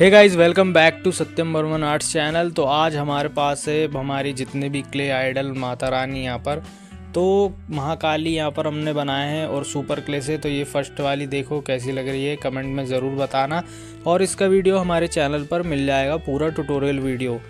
Hey guys welcome back to Satyam Barman arts channel तो आज हमारे पास है हमारी जितने भी क्ले आइडल माता रानी यहाँ पर। तो महाकाली यहाँ पर हमने बनाए हैं और सुपर क्ले से। तो ये फ़र्स्ट वाली देखो कैसी लग रही है कमेंट में ज़रूर बताना। और इसका वीडियो हमारे चैनल पर मिल जाएगा पूरा ट्यूटोरियल वीडियो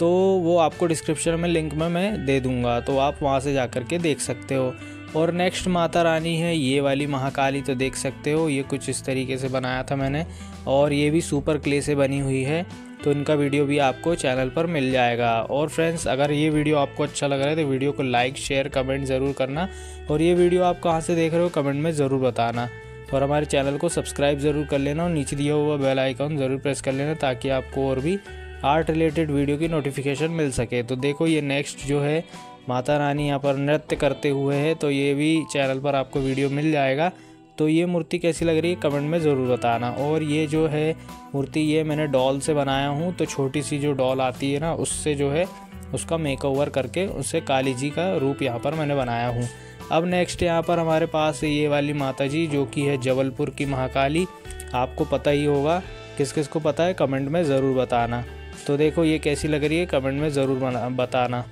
तो वो आपको डिस्क्रिप्शन में लिंक में मैं दे दूँगा। तो आप वहाँ से जा के देख सकते हो। और नेक्स्ट माता रानी है, ये वाली महाकाली तो देख सकते हो, ये कुछ इस तरीके से बनाया था मैंने, और ये भी सुपर क्ले से बनी हुई है तो इनका वीडियो भी आपको चैनल पर मिल जाएगा। और फ्रेंड्स अगर ये वीडियो आपको अच्छा लग रहा है तो वीडियो को लाइक शेयर कमेंट ज़रूर करना, और ये वीडियो आप कहाँ से देख रहे हो कमेंट में ज़रूर बताना। और हमारे चैनल को सब्सक्राइब ज़रूर कर लेना, और नीचे दिया हुआ बेल आइकॉन ज़रूर प्रेस कर लेना, ताकि आपको और भी आर्ट रिलेटेड वीडियो की नोटिफिकेशन मिल सके। तो देखो ये नेक्स्ट जो है माता रानी यहाँ पर नृत्य करते हुए है तो ये भी चैनल पर आपको वीडियो मिल जाएगा। तो ये मूर्ति कैसी लग रही है, कमेंट में ज़रूर बताना। और ये जो है मूर्ति, ये मैंने डॉल से बनाया हूँ तो छोटी सी जो डॉल आती है ना, उससे जो है उसका मेक ओवर करके उससे काली जी का रूप यहाँ पर मैंने बनाया हूँ। अब नेक्स्ट यहाँ पर हमारे पास ये वाली माता जी जो कि है जबलपुर की महाकाली, आपको पता ही होगा। किस किस को पता है, कमेंट में ज़रूर बताना। तो देखो ये कैसी लग रही है, कमेंट में ज़रूर बताना।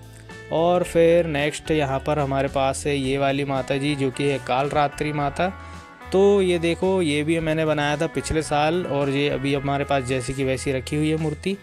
और फिर नेक्स्ट यहाँ पर हमारे पास है ये वाली माता जी जो कि है कालरात्रि माता। तो ये देखो, ये भी मैंने बनाया था पिछले साल और ये अभी हमारे पास जैसी की वैसी रखी हुई है मूर्ति।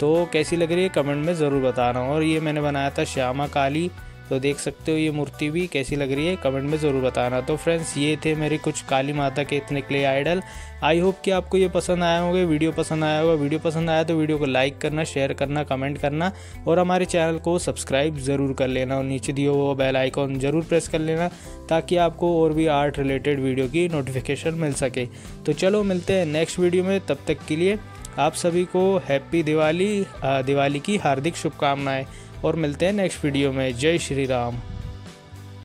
तो कैसी लग रही है? कमेंट में ज़रूर बताना। और ये मैंने बनाया था श्यामा काली तो देख सकते हो ये मूर्ति भी कैसी लग रही है, कमेंट में ज़रूर बताना। तो फ्रेंड्स, ये थे मेरे कुछ काली माता के इतने क्ले आइडल। आई होप कि आपको ये पसंद आया होगा, वीडियो पसंद आया होगा। वीडियो पसंद आया तो वीडियो को लाइक करना, शेयर करना, कमेंट करना और हमारे चैनल को सब्सक्राइब ज़रूर कर लेना और नीचे दिए हुआ बेल आइकॉन ज़रूर प्रेस कर लेना ताकि आपको और भी आर्ट रिलेटेड वीडियो की नोटिफिकेशन मिल सके। तो चलो मिलते हैं नेक्स्ट वीडियो में, तब तक के लिए आप सभी को हैप्पी दिवाली दिवाली की हार्दिक शुभकामनाएँ और मिलते हैं नेक्स्ट वीडियो में। जय श्री राम।